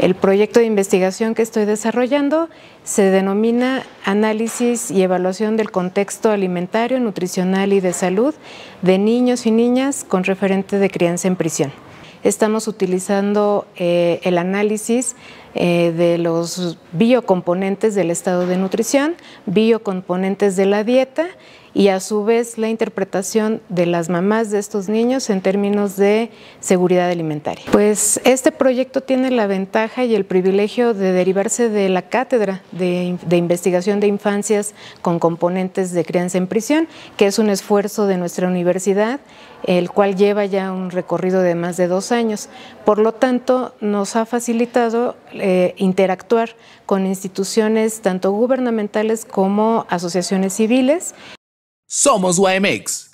El proyecto de investigación que estoy desarrollando se denomina Análisis y Evaluación del Contexto Alimentario, Nutricional y de Salud de Niños y Niñas con referente de crianza en prisión. Estamos utilizando eh, el análisis eh, de los biocomponentes del estado de nutrición, biocomponentes de la dieta y a su vez la interpretación de las mamás de estos niños en términos de seguridad alimentaria. Pues este proyecto tiene la ventaja y el privilegio de derivarse de la cátedra de, de investigación de infancias con componentes de crianza en prisión, que es un esfuerzo de nuestra universidad, el cual lleva ya un recorrido de más de dos años. Por lo tanto, nos ha facilitado eh, interactuar con instituciones tanto gubernamentales como asociaciones civiles somos YMX.